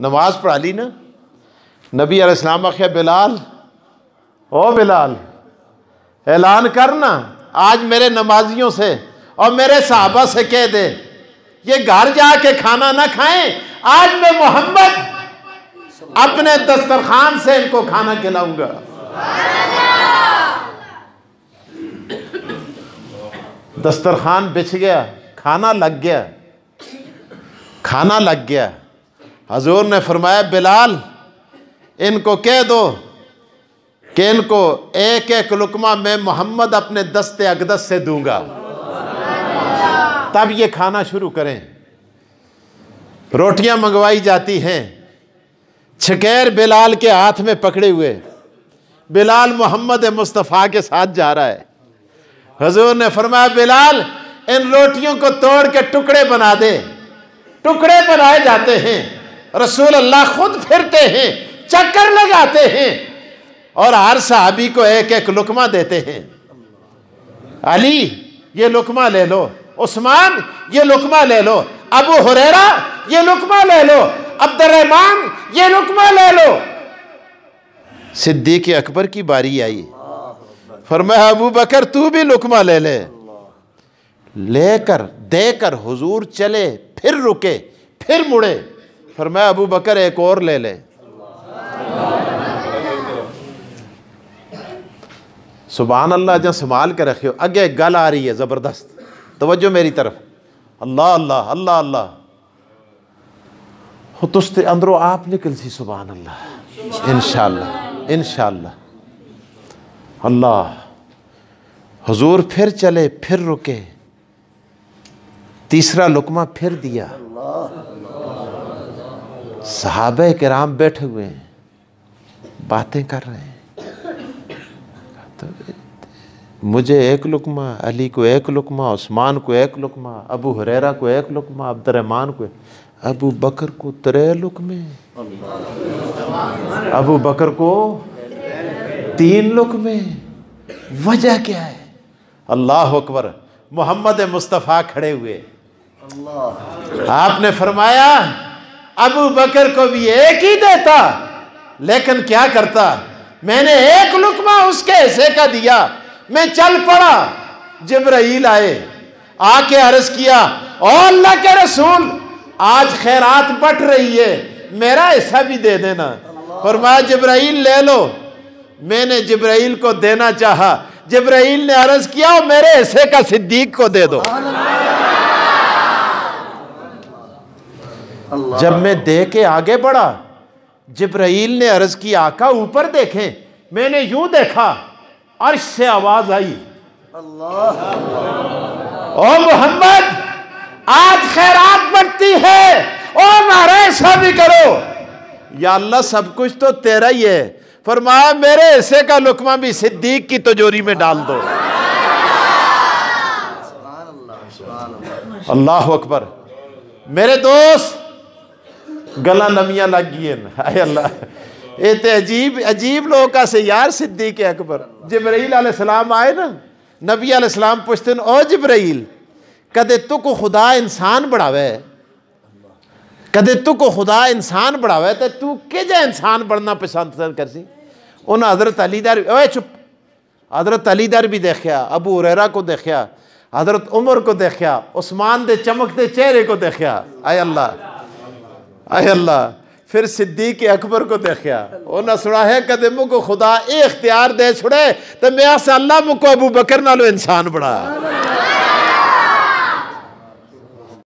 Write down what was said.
नमाज़ पढ़ा ली ना? नबी अलैहिस्सलाम आख्या, बिलाल, ओ बिलाल, ऐलान करना आज मेरे नमाजियों से और मेरे साहबा से कह दे, ये घर जाके खाना ना खाएँ, आज मैं मोहम्मद अपने दस्तरखान से इनको खाना खिलाऊँगा। दस्तरखान बिछ गया, खाना लग गया, खाना लग गया। हजूर ने फरमाया, बिलाल, इनको कह दो कि इनको एक एक लुकमा मैं मोहम्मद अपने दस्ते अकदस से दूँगा। तब ये खाना शुरू करें। रोटियाँ मंगवाई जाती हैं। छकैर बिलाल के हाथ में पकड़े हुए। बिलाल मोहम्मद मुस्तफ़ा के साथ जा रहा है। हजूर ने फरमाया, बिलाल, इन रोटियों को तोड़ के टुकड़े बना दे। टुकड़े बनाए जाते हैं। रसूल अल्लाह खुद फिरते हैं, चक्कर लगाते हैं और हर साहबी को एक एक लुकमा देते हैं। अली, ये लुकमा ले लो। उस्मान, ये लुकमा ले लो। अबू हुरेरा, ये लुकमा ले लो। अब्दुलरहमान ये लुकमा ले लो। सिद्दीक अकबर की बारी आई। फरमाया, अबू बकर, तू भी लुकमा ले ले। लेकर, देकर हुजूर चले, फिर रुके, फिर मुड़े। फरमाया, अबू बकर, एक और ले ले। सुबहान अल्लाह जहाँ संभाल के रखियो अगे गल आ रही है ज़बरदस्त। तवज्जो मेरी तरफ़। अल्लाह अल्लाह अल्लाह अल्लाह। हो तुस्ते अंदरों आप निकल सी सुबहान अल्लाह इनशाला इनशाला अल्लाह, हुजूर फिर चले, फिर रुके। तीसरा लुकमा फिर दिया। साहब कराम बैठे हुए हैं, बातें कर रहे हैं। तो मुझे एक लुकमा, अली को एक लुकमा, उस्मान को एक लुकमा, अबू हुरैरा को एक लुकमा अब्दुलरहमान को अबू बकर को त्रे लुकमे। अबू बकर को तीन लुकमे। वजह क्या है? अल्लाह अकबर, मोहम्मद मुस्तफ़ा खड़े हुए। आपने फरमाया अबू बकर को भी एक ही देता। लेकिन क्या करता? मैंने एक लुकमा उसके हिस्से का दिया। मैं चल पड़ा। जबराइल आए। आके अर्ज़ किया और अल्लाह के रसूल आज खैरात बट रही है। मेरा हिस्सा भी दे देना। फरमाया जबराइल ले लो। मैंने जबराइल को देना चाहा। जबराइल ने अर्ज़ किया मेरे हिस्से का सिद्दीक को दे दो। जब मैं दे के आगे बढ़ा जबराइल ने अर्ज़ की आका ऊपर देखें मैंने यूँ देखा अर्श से आवाज़ आई। ओ मोहम्मद आज खैरात बढ़ती है ओ हमारा ऐसा भी करो। या अल्लाह सब कुछ तो तेरा ही है। फरमाया मेरे हिस्से का लुकमा भी सिद्दीक की तजोरी में डाल दो। अल्लाह अकबर। मेरे दोस्त गला लग गई हाय अल्लाह। ये तो अजीब अजीब लोग का से यार सिद्दीक अकबर। जबराइल सलाम आए ना, नबी सलाम पुछते ओ जबराइल कदे तुक खुदा इंसान बढ़ावे? कदे तुक खुदा इंसान बढ़ावे तो तू कि इंसान बनना पसंद कर सी उन हज़रत अलीदार ओए चुप। हज़रत अलीदार भी देखा अबू उरेरा को देखा हज़रत उमर को देखा उस्मान दे चमकते चेहरे को देखा आय अल्लाह। आय अल्लाह, फिर सिद्दीक अकबर को देखा उन्हें सुना है, कदे मुको खुदा ए इख्तियार दे, छुड़े तो मैं अल्लाह मुको अबू बकर नालो इंसान बड़ा